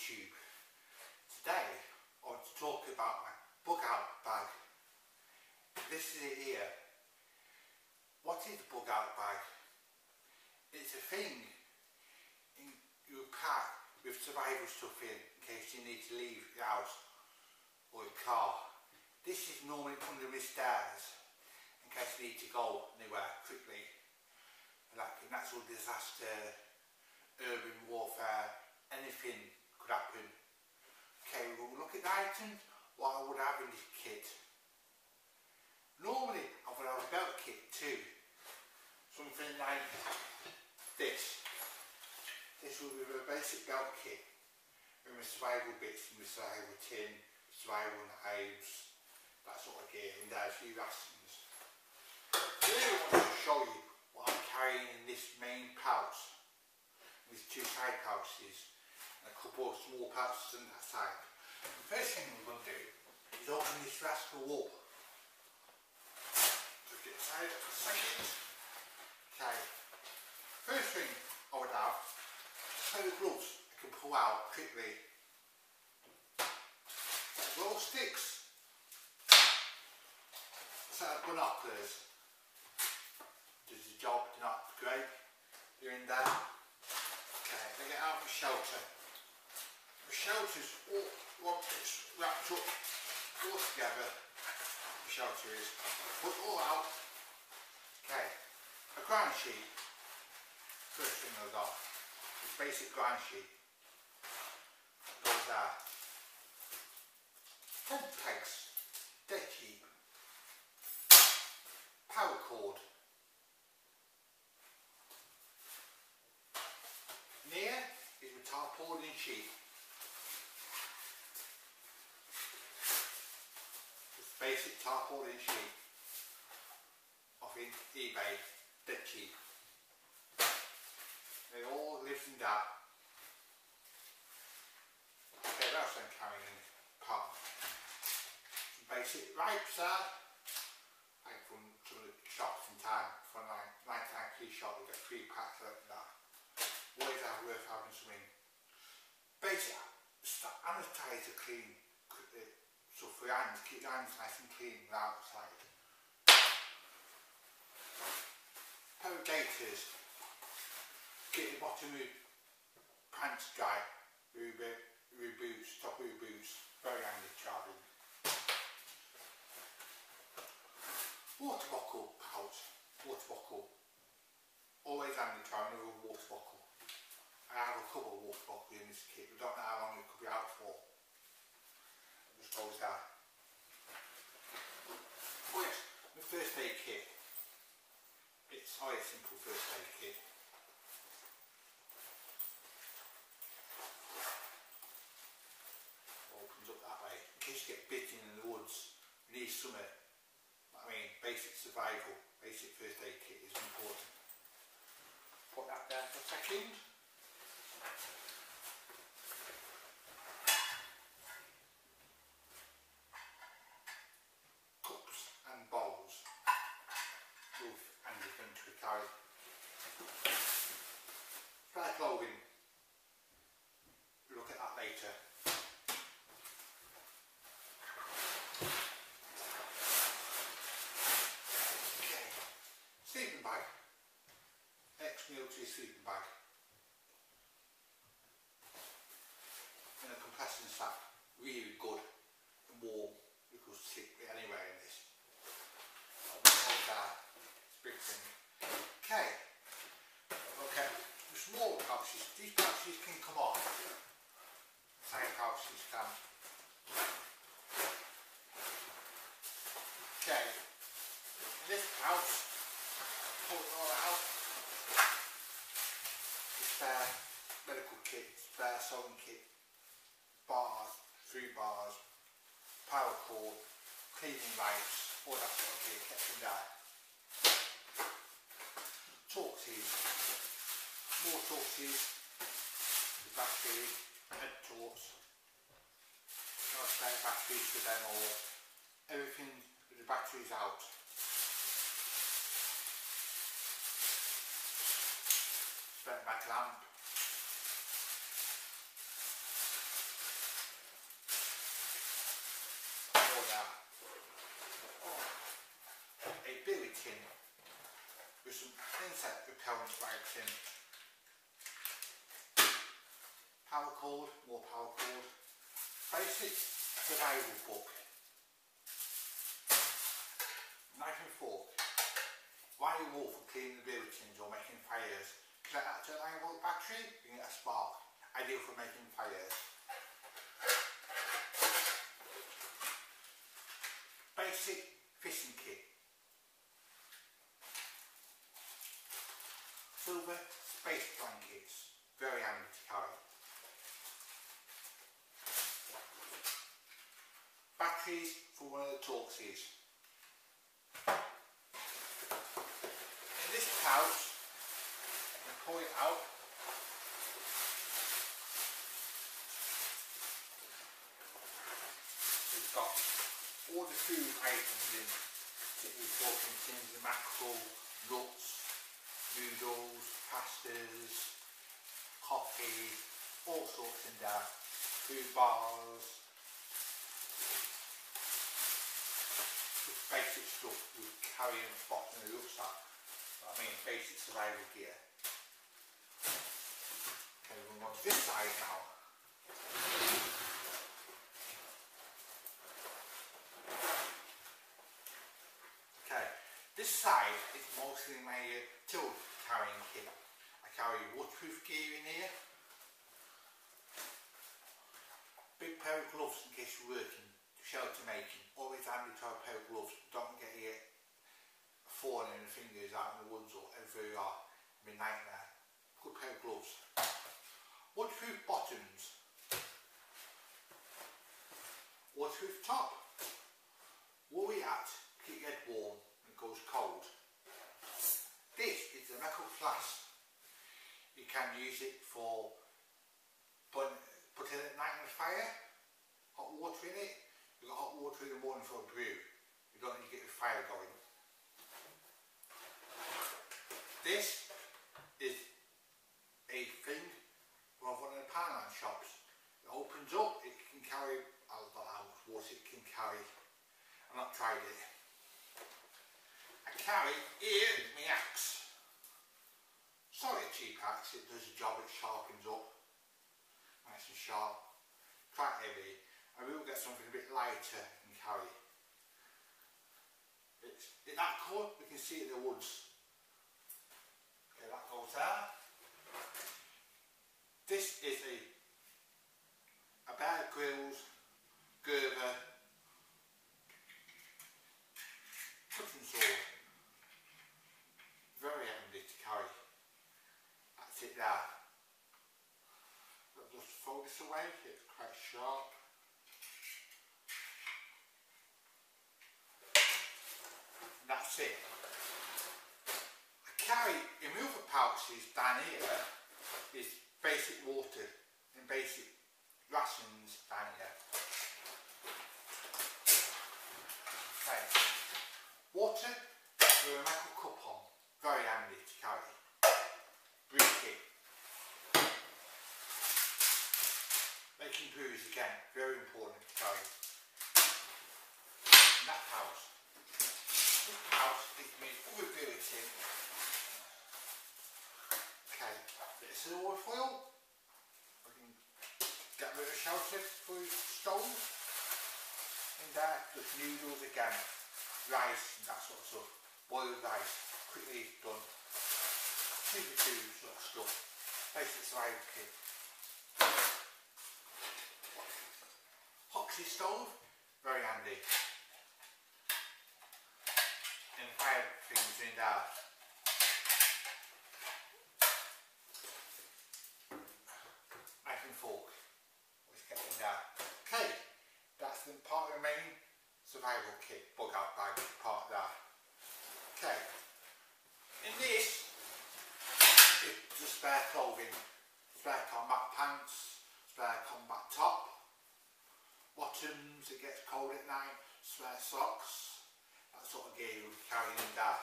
YouTube. Today I want to talk about my bug out bag. This is it here. What is a bug out bag? It's a thing in your pack with survival stuff in, in case you need to leave your house or your car. This is normally under the stairs in case you need to go anywhere quickly. Like a natural disaster, urban warfare, anything could happen. Okay, we'll look at the items, what I would have in this kit. Normally I would have a belt kit too. Something like this. This will be a basic belt kit with my survival bits, my survival tin, survival knives, that sort of gear, and there's a few rations. Today I want to show you what I'm carrying in this main pouch. These two side pouches and a couple of small pouches on that side. The first thing we're going to do is open this rascal up. Just get inside for a second. Okay. First thing I would have a pair of gloves I can pull out quickly. Glow sticks. A set of binoculars. Does the job, not great. You're in there. Okay, they get out of the shelter. The shelter's all once it's wrapped up all together. The shelter is. Put all out. Okay, a ground sheet. First thing I got is basic ground sheet. Goes there. Tent pegs, dead cheap. Power cord. Near is my tarpaulin sheet. Just basic tarpaulin sheet off in eBay, dead cheap. They all live in that. Okay, that's what I'm carrying part. Some basic ripes there. Like from some of the shops in town, from like 99p shop, we get three packs like that always have worth having something. Basic sanitizer clean so for your hands, keep your hands nice and clean the outside. Of gaiters, get the bottom of pants dry, with your boots, top of your boots, very handy travelling. Water bottle pouch, water bottle, always handy travelling with a water bottle. I have a couple of water bottles in this kit. We don't know how long it could be out for. Just. Oh yes, my first aid kit. It's yeah, simple first aid kit. Opens up that way. In case you get bitten in the woods, you need some. I mean, basic survival, basic first aid kit is important. Put that there for a second. Cups and bowls. Both and different to carry. Spare clothing. We'll look at that later. Okay. Sleeping bag. Ex-military sleeping bag. in a compressing sack, really good and warm. You could sleep anywhere in this. Big thing. Okay, okay, the small pouches, these pouches can come off. Side pouches can. Okay, this pouch, pull it all out. Spare medical kit, spare sewing kit, bars, three bars, power cord, cleaning lights, all that sort of gear kept in there. Torches, more torches, the battery, head torch, no spare batteries for them all, everything with the batteries out. that lamp. Or that. A billy tin with some insect repellent wipes in. Power cord, more power cord. Basic survival book. 9 battery, you get a spark. Ideal for making fires. Basic fishing kit. Silver space blankets, very handy to carry. Batteries for one of the Torxes. In this pouch, can pull it out. Got all the food items in, particularly talking tins of mackerel, nuts, noodles, pastas, coffee, all sorts in there, food bars, just basic stuff we carry in the bottom of the rucksack. I mean basic survival gear. Okay, we'll on this side now. Okay, this side is mostly my uh, tool carrying kit. I carry waterproof gear in here. Big pair of gloves in case you're working, shelter making. Always handy to have a pair of gloves. Don't get your thorn in the fingers out in the woods or everywhere you are. It'd nightmare. Good pair of gloves. Waterproof bottoms. Waterproof top. Woolly hat. Keep your head warm when it goes cold. This is the metal flask. You can use it for putting, putting it at night the fire, hot water in it. You've got hot water in the morning for a brew. You don't need to get the fire going. This is a thing from one of the Poundland shops. It opens up, it can carry, I don't know how much water it can carry. I've not tried it. I carry here my axe. Sorry a cheap axe, it does the job, it sharpens up. Nice and sharp. Quite heavy. I will get something a bit lighter and carry. It's in that colour, we can see it in the woods. Okay, that goes there. This is a a Bear Grylls Gerber cutting sword. Very handy to carry. That's it there. Just fold this away, it's quite sharp. And that's it. I carry in my other pouches down here is basic water and basic rations down here. Okay. Water with a metal cup on. Very handy to carry. Brew kit. Making brews again, very important to carry. And that. This pouch is my other beer tin. Okay, bit of silver foil. I can get rid of shelter for your stove. And there, just noodles again. Rice and that sort of stuff. Boiled rice, quickly done. Super food sort of stuff. Basic survival kit. Hexi stove, very handy. And fire things in there. Knife and fork. That's the part of the main survival kit, bug out bag part there. Okay, in this is the spare clothing, spare combat pants, spare combat top, bottoms, it gets cold at night, spare socks, that sort of gear you'll be carrying in there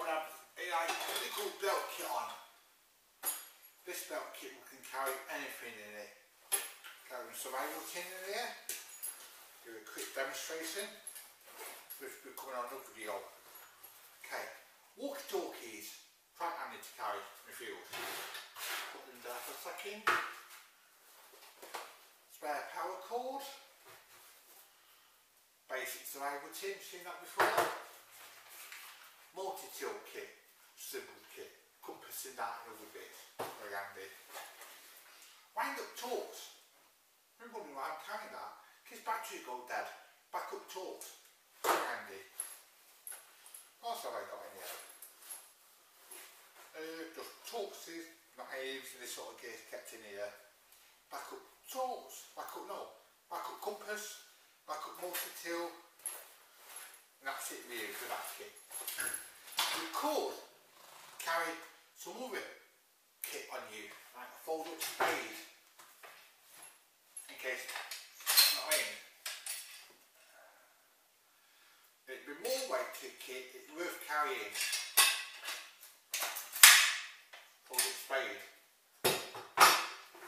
would have a like, little belt kit on. Belt can carry anything in it. Carry a survival tin in here. Do a quick demonstration. We've been coming on another video. Okay, walkie talkies, quite handy to carry in the field. Put them there for a second. Spare power cord. Basic survival tin, seen that before? Multi-tool kit, simple kit, compass in that and other bit very handy. Wind up torch. I'm wondering I'm carrying that. Because battery go dead. Backup torch. Very handy. What else have I got in here? Uh, just torches, knives and this sort of gear kept in here. Backup torch. Backup no. Backup compass. Backup multi-tool. And that's it really for that kit. You could carry some other kit on you, like a fold up spade, in case, you know what I mean? It'd be more weight kit, it's worth carrying. Fold up spade.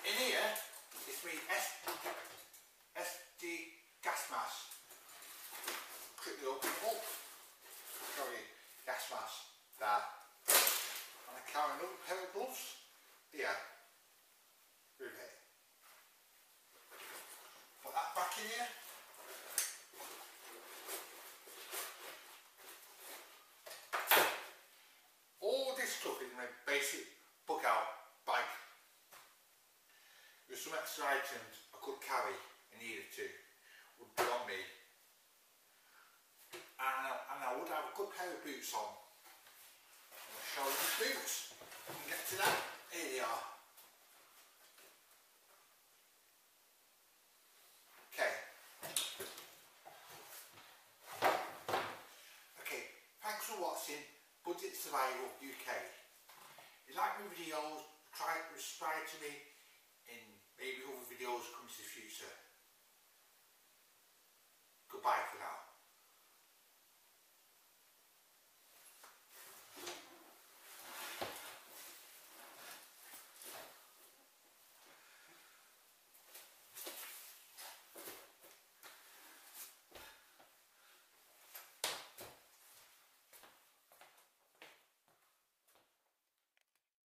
In here, it's me S SD gas mask. Quickly open it up. Show you gas mask there. And I carry another pair of gloves here. With it. Put that back in here. All this stuff is in my basic bug out bag. There's some extra items I could carry and needed to would be on me. And, I- and I would have a good pair of boots on. I'll show you the boots. Can get to that. Here they are. Okay. Okay, thanks for watching Budget Survival UK. If you like my videos, try to subscribe to me and maybe other videos come to the future.